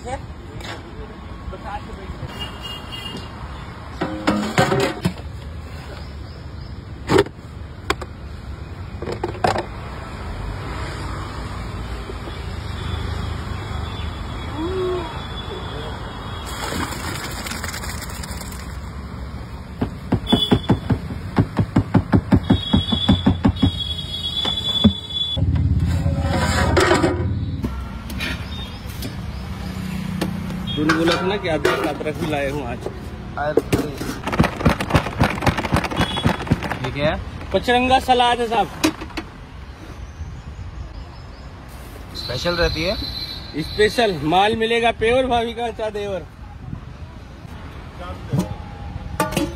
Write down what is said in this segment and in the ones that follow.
Sir तूने बोला था ना कि अदरक अदरक भी लाए हूँ आज। क्या है? पचरंगा सलाद है साहब। स्पेशल रहती है? स्पेशल माल मिलेगा प्योर भाभी का चा देवर।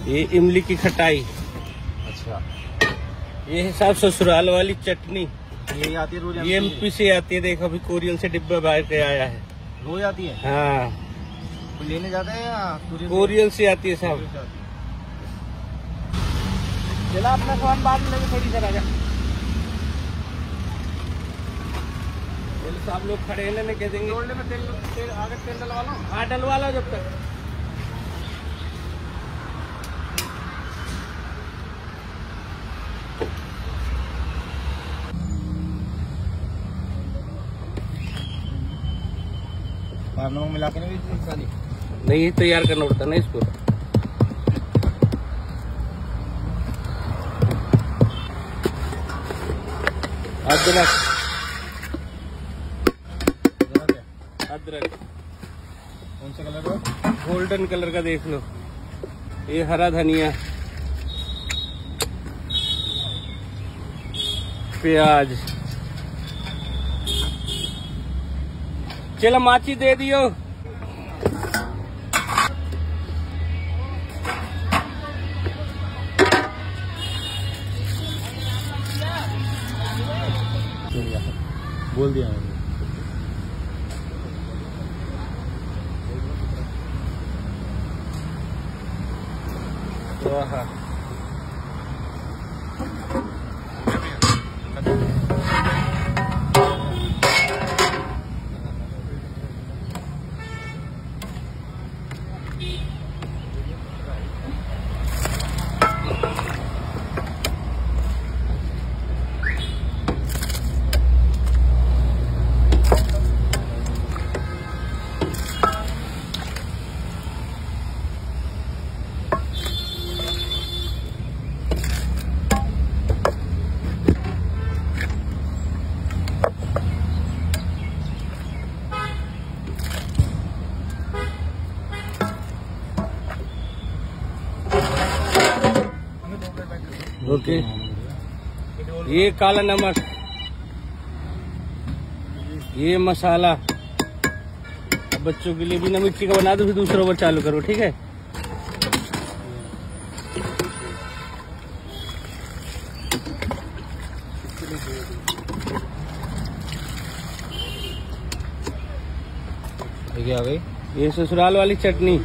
ये इमली की खटाई। अच्छा। ये है साहब ससुराल वाली चटनी। ये आती है रोज ये एमपी से आती है देखो अभी कोरियन से डिब्बा बाहर के आया है। रोज आती है? हाँ। लेने जाते हैं या courier से? आती है साहब चला अपना सामान बाद में थोड़ी सर आजा साहब लोग खड़े हैं कह देंगे। में तेल, तेल आगे तेल डलवा लो। हाँ डलवा लो जब तक। मिला के नहीं साली? नहीं तैयार करना पड़ता ना इसको? अदरक अदरक कौन सा कलर गोल्डन कलर का देख लो। ये हरा धनिया। प्याज। चलो माची दे दियो। बोल दिया मैंने ओके। ये काला नमक। ये मसाला। अब बच्चों के लिए बिना मिर्ची का बना दो, फिर दूसरा ओवर चालू करो, ठीक है? ये ये ससुराल वाली चटनी।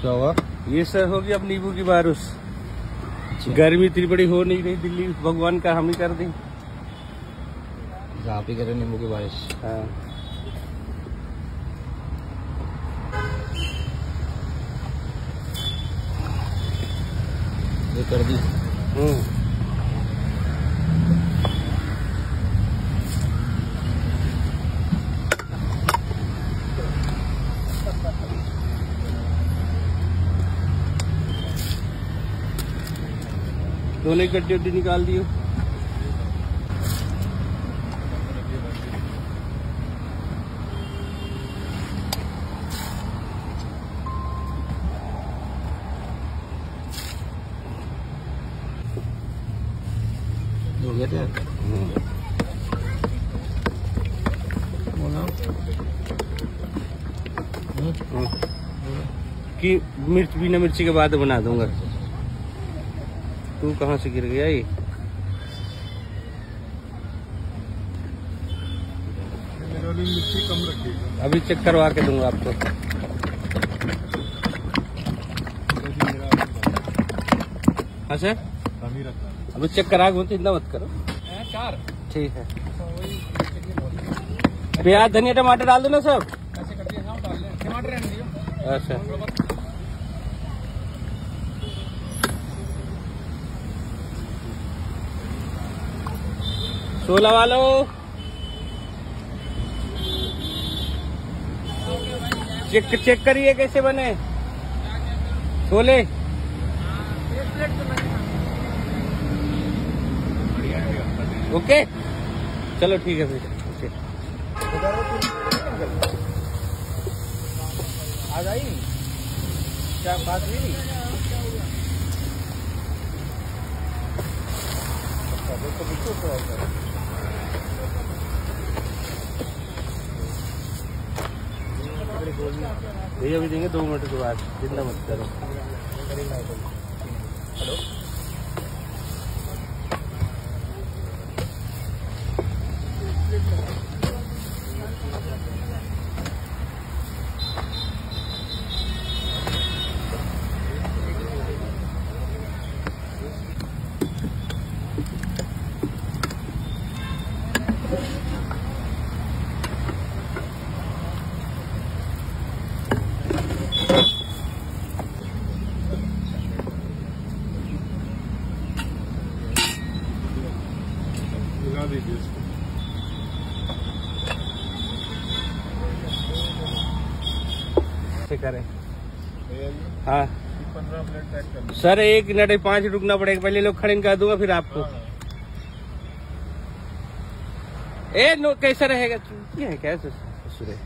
क्या हुआ ये सर होगी अब नींबू की बारिश गर्मी इतनी बड़ी हो नहीं रही दिल्ली भगवान का हम ही कर दी। आप ही करें नींबू की बारिश। हाँ। ये कर दी। हम्म। दोनों की गड्डी उड्डी निकाल दियो हो गया थे हम्म। कि मिर्च बिना मिर्ची के बाद बना दूँगा। तू कहाँ से गिर गया ये? कम रखिएगा अभी चेक करवा के दूँगा आपको। हाँ सर? अब चेक करा घूम चिंता मत करो। चार। ठीक है। प्याज धनिया टमाटर डाल दो ना टमाटर अच्छा। सोलह वालो चेक चेक करिए कैसे बने। छोले। ओके। चलो ठीक है फिर ओके। आ गई क्या बात हुई? भैया भी देंगे दो मिनट के बाद चिंता मत करो। मिला दीजिए इसको कैसे करें? हाँ। सर एक मिनट पाँच रुकना पड़ेगा पहले लोग खड़े कर दूँगा फिर आपको। ए नो कैसा रहेगा? ये है क्या ससुरे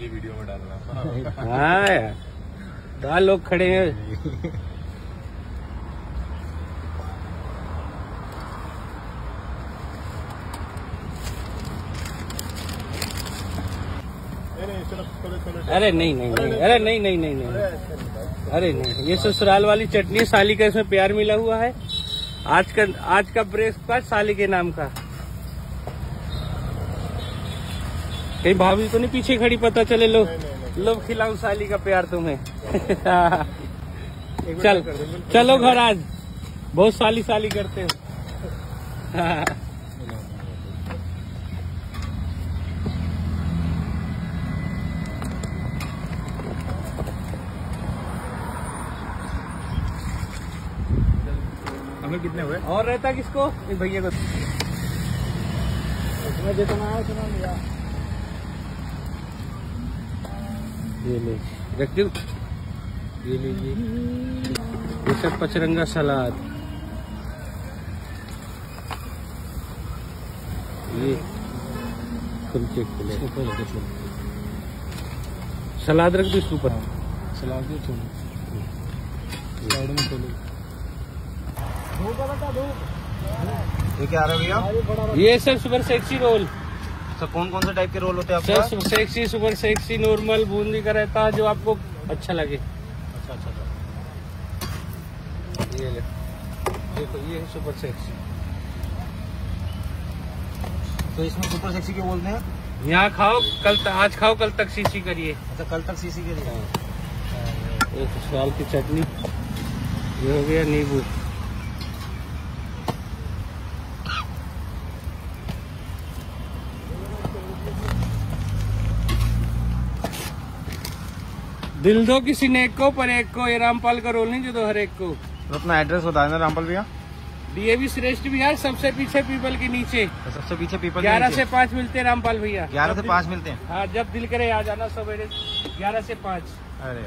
ये वीडियो में डालना। हाँ यार। लोग खड़े हैं नहीं नहीं चलो चलो चलो अरे नहीं नहीं नहीं। अरे नहीं नहीं नहीं नहीं। अरे नहीं ये ससुराल वाली चटनी साली का इसमें प्यार मिला हुआ है। आज का आज का ब्रेकफास्ट साली के नाम का। कहीं भाभी तो नहीं पीछे खड़ी पता चले लो। लोग खिलाऊं साली का प्यार तुम्हें। चल चलो घर आज। बहुत साली साली करते हो। हाँ। हमें कितने हुए? और रहता किसको? इस भैया को। मैं जितना आया उतना लिया ये ले रख दो। ये लीजिए ये। सब पचरंगा सलाद। ये कुलचे खुले सलाद रख दो इसके ऊपर। सलाद दो छोले साइड में छोले ये क्या आ रहा है भैया? ये sir super sexy roll. Sir कौन कौन से टाइप के रोल होते हैं आपके sir super sexy super sexy normal Bundi का रहता है जो आपको अच्छा लगे। अच्छा अच्छा अच्छा। ये ले। देखो ये है सुपर सेक्सी। तो इसमें सुपर सेक्सी क्यों बोलते हैं? यहाँ खाओ कल त, आज खाओ कल तक सीसी करिए। अच्छा कल तक सीसी के लिए एक साल की चटनी। ये हो गया नींबू। दिल दो किसी ने एक को पर एक को ये रामपाल का रोल नहीं जो दो हर एक को। तो अपना एड्रेस बता देना रामपाल भैया। डीएवी श्रेष्ठ बिहार सबसे पीछे पीपल के नीचे। तो सबसे पीछे पीपल ग्यारह। से पाँच मिलते हैं रामपाल भैया। ग्यारह से पाँच मिलते हैं। हाँ जब दिल करे आ जाना सवेरे ग्यारह से पाँच। अरे